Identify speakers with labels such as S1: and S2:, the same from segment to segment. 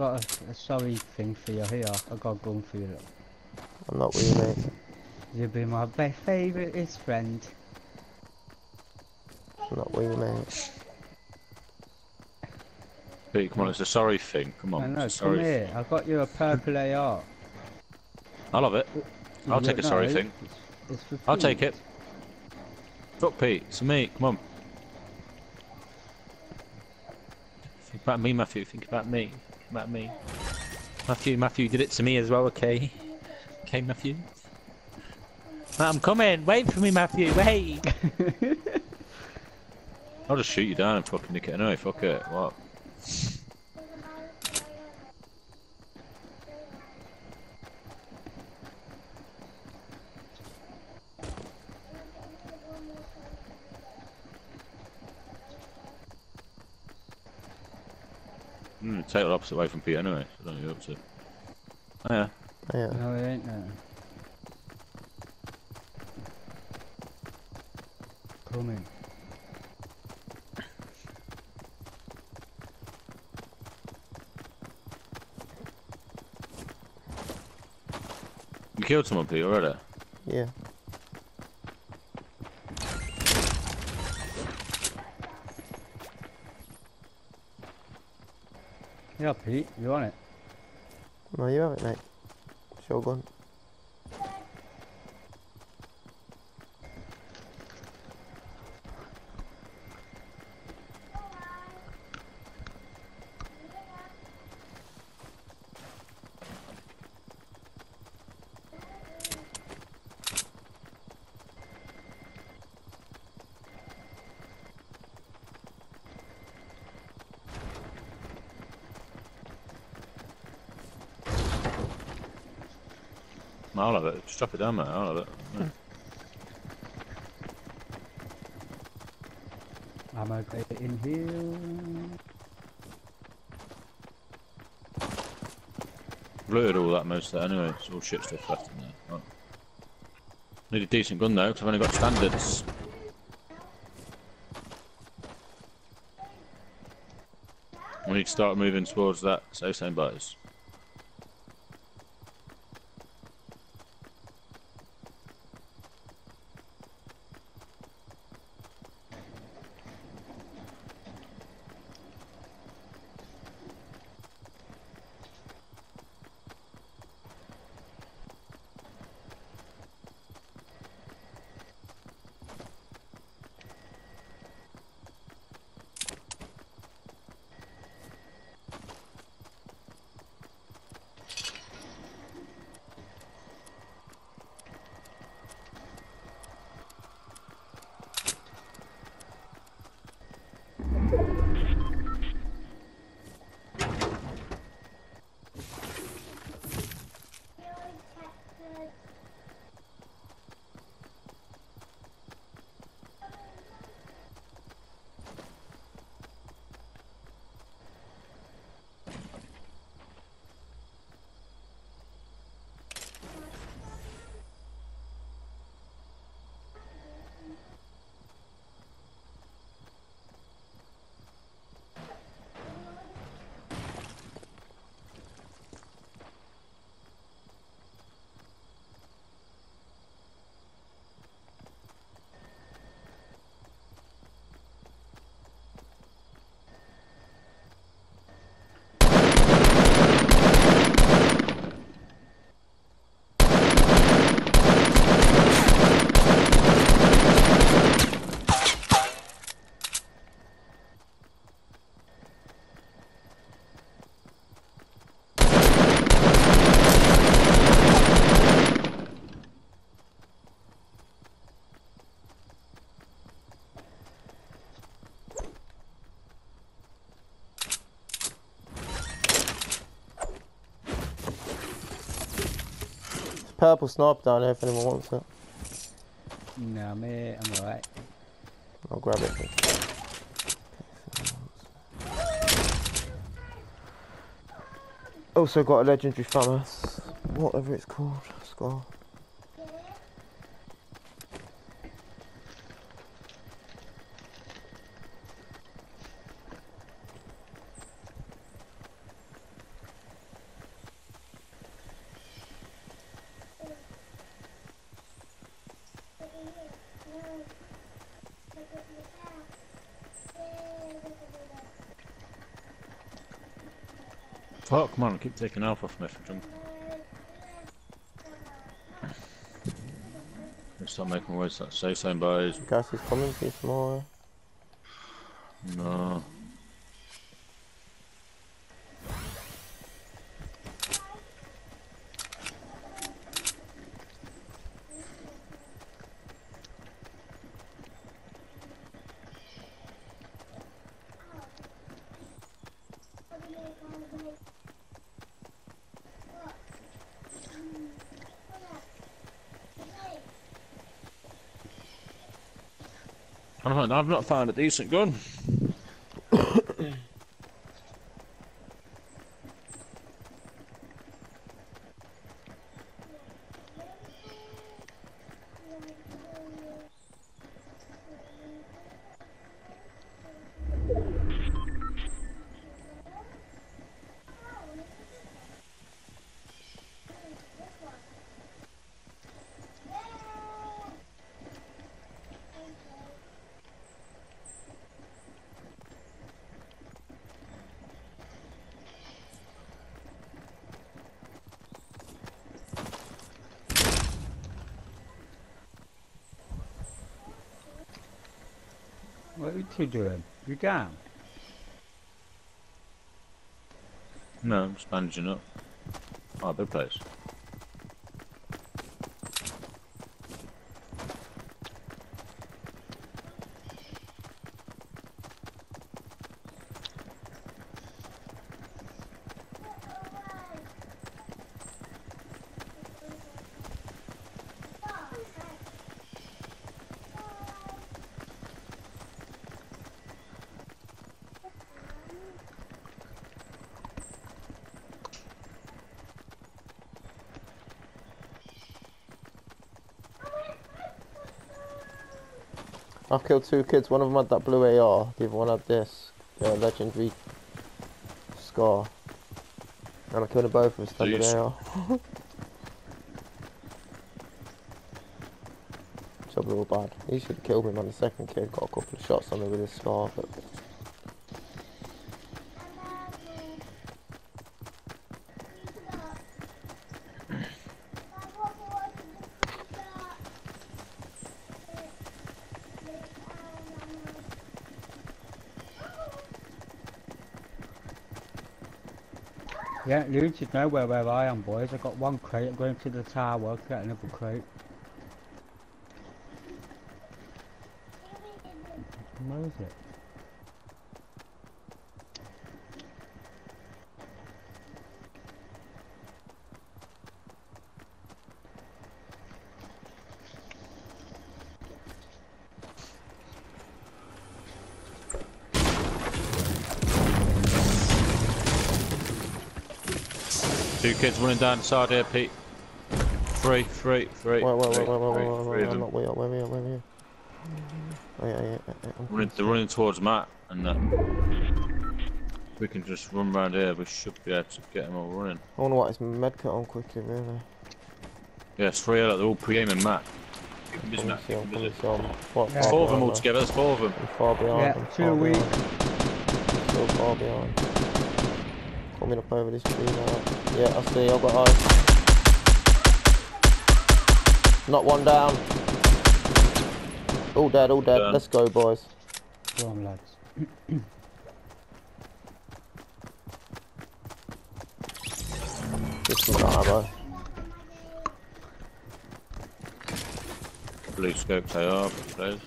S1: got a, a sorry thing for you here. I got a gun for you. Look.
S2: I'm not with you, mate.
S1: You'll be my best favourite friend.
S2: I'm not with you, mate.
S3: Pete, come on, it's a sorry thing. Come on,
S1: I know,
S3: it's a
S1: come
S3: sorry.
S1: here. I got you a purple AR.
S3: I love it. I'll
S1: You
S3: take a sorry
S1: know,
S3: thing.
S1: It's, it's for
S3: I'll take it. Fuck Pete, it's me. Come on. Think about me, Matthew. Think about me. Think about me. Matthew, Matthew did it to me as well. Okay. Okay, Matthew. I'm coming. Wait for me, Matthew. Wait. I'll just shoot you down and fucking nick it anyway. Fuck it. What? Hmm, take the opposite way from Pete anyway. So I don't know what you're up to. Oh, yeah.
S2: Oh Yeah.
S1: No, it ain't no. Come in.
S3: You killed someone, Pete, already?
S2: Yeah.
S1: Yeah, Pete, you on it?
S2: No, you have it, mate. Shotgun.
S3: I'll have it. Just drop it down, mate. I'll have it. Yeah.
S1: I'm okay in here.
S3: Looted all that most of that anyway. It's all shit stuff left in there. Right. Need a decent gun though, because I've only got standards. We need to start moving towards that safe zone buyers.
S2: Purple sniper down there if anyone wants it.
S1: No, mate, I'm alright.
S2: I'll grab it. Also got a legendary FAMAS, whatever it's called, scar.
S3: Fuck, come on, keep taking alpha off me for jump. Let's start making ways that safe zone boys.
S2: Gas is coming for you tomorrow.
S3: No. Not, I've not found a decent gun.
S1: What are you doing? You down?
S3: No, I'm just up. Oh, big place.
S2: I've killed two kids. One of them had that blue AR. The other one had this uh, legendary scar. And I killed them both with standard
S3: Jeez.
S2: AR. Job all bad. He should have killed me man. The second kid got a couple of shots on me with his scar, but
S1: Yeah, you should know where, where I am, boys. I've got one crate, I'm going to the tower, get another crate. Where is it?
S3: Two kids running down the side here, Pete. Three, three, three.
S2: wait, wait, wait,
S3: three,
S2: wait, wait,
S3: three,
S2: wait,
S3: three
S2: wait,
S3: of
S2: I'm
S3: them.
S2: not way up, where up, yeah, I'm
S3: Running, they're running towards Matt, and uh, we can just run round here. We should be able to get them all running.
S2: I wonder what his medkit on quickly, really.
S3: Yeah, it's three. Look, they're all pre-aiming Matt.
S2: Come and see, I'm coming to see, I'm what,
S1: Yeah.
S3: There's
S2: far
S3: four of them all together. There's four of them.
S2: I'm far behind.
S1: Yeah, two
S2: far
S1: weak.
S2: behind. Still far behind. Coming up over this tree now. Yeah, I see. I've got eyes. Not one down. All dead. All dead.
S3: Done.
S2: Let's go, boys.
S1: Go on, lads.
S2: This is not ammo.
S3: Blue scopes they are. Those.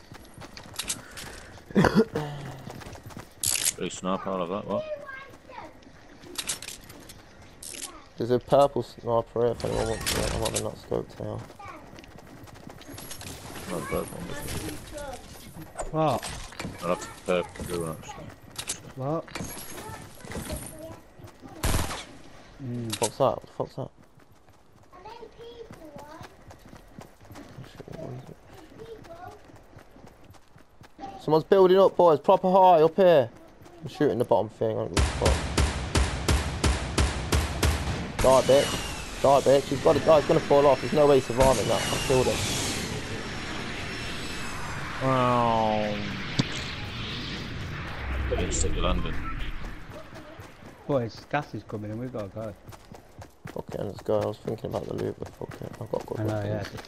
S3: Blue sniper. I love that. What?
S2: There's a purple sniper here if anyone wants it. I'm having that scoped here.
S3: Not the purple one.
S1: What?
S3: I'll have the purple blue one actually.
S1: What? Mm,
S2: What's that? What the fuck's that? Shit, what is it? Someone's building up, boys. Proper high up here. I'm shooting the bottom thing. Die, bitch. Die, bitch. He's got to die. He's gonna fall off. There's no way he's surviving that. I killed him.
S3: Wow. Didn't stick to London.
S1: Boys, gas is coming and we've got to go.
S2: Fuck it, let's go. I was thinking about the loot, but fuck it. I've got to go.
S1: I know,
S2: back
S1: yeah.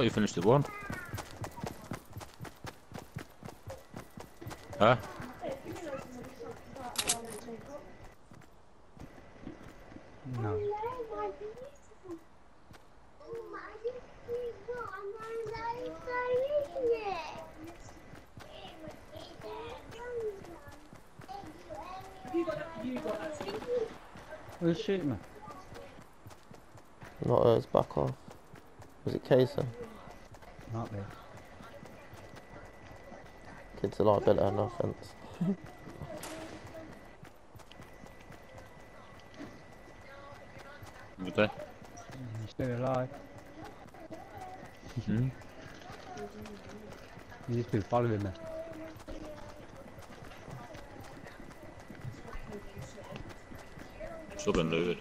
S3: Thought you finished at one. Huh?
S1: No. Who's shooting me?
S2: Not hers, back off. Was it Kaysen?
S1: Not me.
S2: Kids are like better, no offence.
S3: Good day.
S1: He's still alive.
S3: Hmm?
S1: He's just been following me.
S3: Still been looted.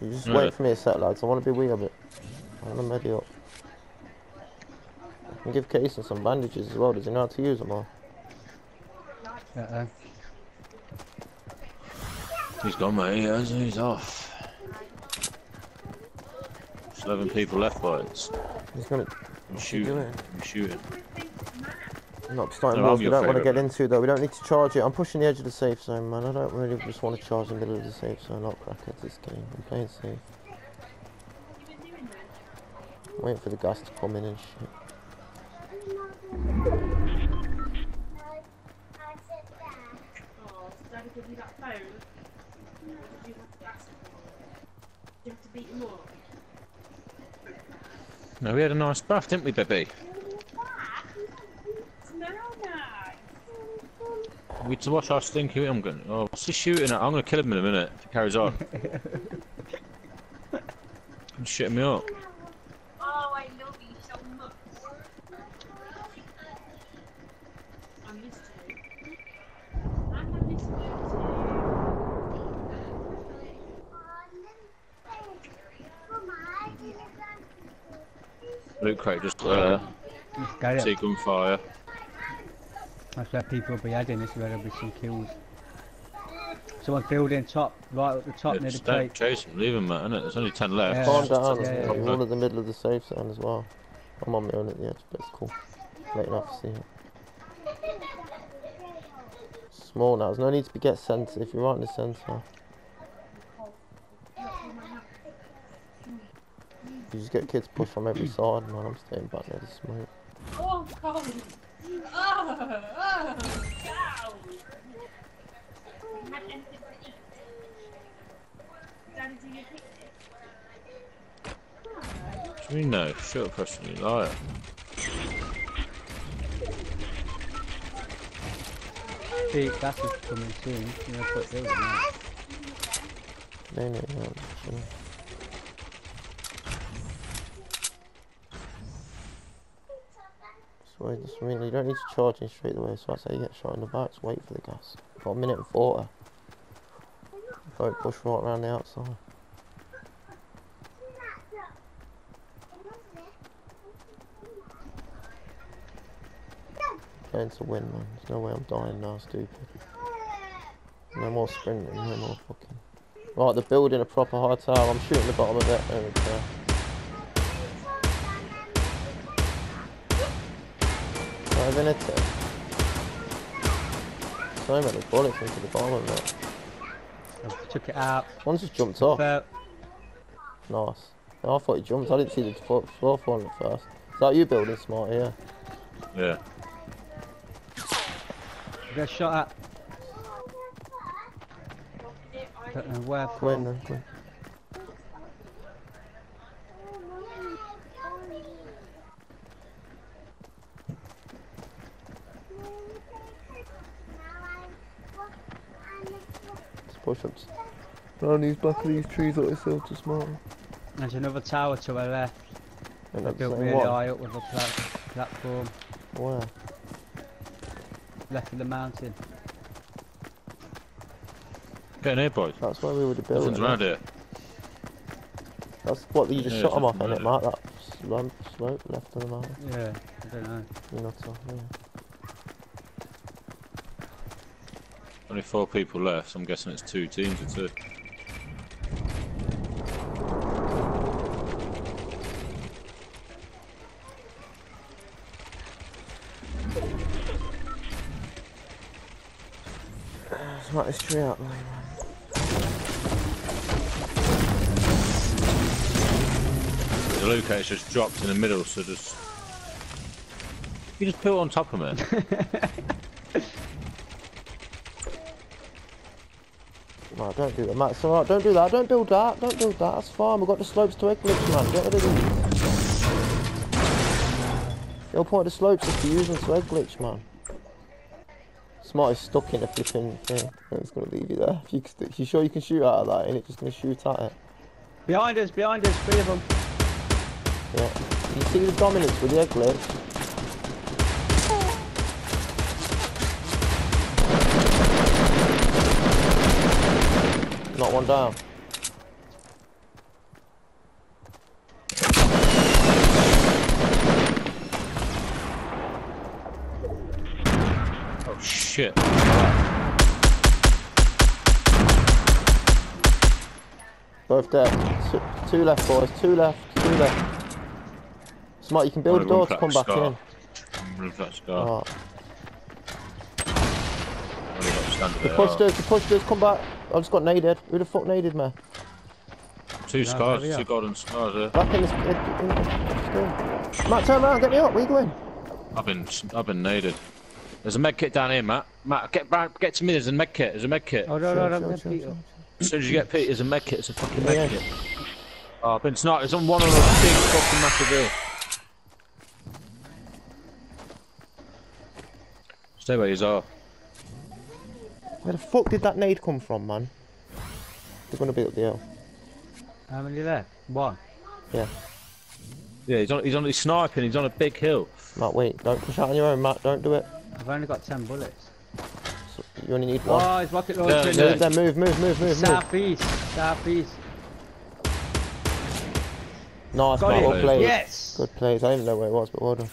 S2: You just
S3: Yeah.
S2: wait for me a sec, lads. I want to be weird a bit. Want to medi up. I can give Kaysen some bandages as well. Does he know how to use them all?
S1: Uh-uh.
S3: He's gone, mate. He has. He's off. There's 11 people left, by boys.
S2: He's gonna.
S3: I'm shooting. I'm shooting.
S2: Not starting
S3: I'm
S2: wars we don't want to get into though. We don't need to charge it. I'm pushing the edge of the safe zone, man. I don't really just want to charge in the middle of the safe zone. Not crackheads this game. I'm playing safe. Waiting for the gas to come in and shit.
S4: Oh, did Daddy give you that phone? Or did you have to ask him for it? Did you have to beat him up?
S3: No, we had a nice bath, didn't we, baby?
S4: Smell nice.
S3: We to watch our stinky. I'm going. Oh, what's he shooting at? I'm going to kill him in a minute if he carries on. He's shitting me up.
S4: Oh, I love you so much. I missed you. I missed you
S3: Loot crate just uh,
S1: Let's get it.
S3: See gunfire.
S1: That's where people will be heading. This is where there'll be some kills. Someone building top, right at the top
S3: Yeah,
S1: near the
S3: just don't
S1: crate.
S3: chase him, leave him, man. Innit? There's only 10 left.
S1: Yeah.
S2: Calm down.
S1: yeah, yeah.
S2: You're all at the middle of the safe zone as well. I'm on my own at the edge, but it's cool. Late enough to see it. Small now. There's no need to be get centre. If you're right in the centre, you just get kids pushed from every side, man. I'm staying back near the smoke.
S4: Oh. Oh, oh, cow. Had anything to eat? Daddy, do you pick it?
S3: What do you mean no? Shut up, question, you liar.
S1: See, gas is coming soon. You know, put building now.
S2: No, no, no. Wait, just really, you don't need to charge in straight away, so I say you get shot in the back, just wait for the gas. Got a minute and 40. Don't push right around the outside. Going to win, man. There's no way I'm dying now, stupid. No more sprinting, no more fucking. Right, they're building a proper high tower. I'm shooting the bottom of it. There we go. Not even hit it. So many bullets into the bottom of it.
S1: I took it out.
S2: One just jumped off.
S1: But
S2: Nice. No, I thought he jumped. I didn't see the fo- floor falling at first. Is that you building smart here?
S3: Yeah.
S1: Get shot at. Don't know where
S2: Come in
S1: from.
S2: then, come in. Let's push up. Around these back of these trees that are still too small.
S1: There's another tower to our left.
S2: And
S1: They
S2: that's
S1: built
S2: the
S1: really
S2: same one.
S1: high up with a pla- platform.
S2: Where?
S1: left of the mountain.
S3: Get in here, boys.
S2: That's where we would have built
S3: Nothing's
S2: it.
S3: around here.
S2: That's what you just
S3: Yeah,
S2: shot him off,
S3: something
S2: innit, Mark? That slope, slope left of the mountain.
S1: Yeah, I don't know.
S2: You know, so, yeah.
S3: Only four people left, so I'm guessing it's two teams of two.
S2: Smack this tree out, man.
S3: The Luca's just dropped in the middle, so just. You just put it on top of me.
S2: No, don't do that, Matt. It's alright, don't do that. Don't build that. Don't build that. That's fine. We've got the slopes to egg glitch, man. Get rid of these. The whole point of the slopes is to use them to egg glitch, man. Smart is stuck in a flipping thing. It's gonna leave you there. If you, if you sure you can shoot out of that, and it's just gonna shoot at it.
S1: Behind us, behind us, three of them.
S2: Yeah. You see the dominance with the egg glitch? Not one down.
S3: Oh shit.
S2: Both dead. Two, left, boys. Two left. Two left. Smart, you can build a door to come back
S3: scar.
S2: in.
S3: Roof that scar.
S2: Oh.
S3: To stand
S2: The
S3: there.
S2: push does, the push does, come back. I just got naded. Who the fuck naded me?
S3: Two
S1: No,
S3: scars, two golden scars there.
S2: Back in this. Uh, in, in, in, Matt, turn around, get me up. Where you going?
S3: I've been, I've been naded. There's a med kit down here, Matt. Matt, get back, get to me. There's a med kit. There's a med kit.
S1: Oh, no,
S2: Sure,
S1: no,
S2: sure,
S1: no,
S2: sure,
S1: Peter.
S2: sure.
S3: As soon as you get Pete, there's a med kit. It's a fucking
S2: Yeah.
S3: med kit. Oh, I've been sniped. It's on one of those big fucking massive hill. Stay where you are.
S2: Where the fuck did that nade come from, man? They're gonna be up the hill.
S1: How many left? One.
S3: Yeah, Yeah, he's on. He's on. He's sniping. He's on a big hill.
S2: Matt, wait. Don't push out on your own, Matt. Don't do it.
S1: I've only got ten bullets.
S2: So- You only need one.
S1: Oh, it's rocket
S3: Yeah,
S1: launcher.
S3: yeah.
S2: Move then, move, move, move, move, move.
S1: Southeast, southeast.
S2: Nice,
S1: Got
S2: Matt. Well played.
S1: Yes.
S2: Good plays. I didn't know where it was, but well done.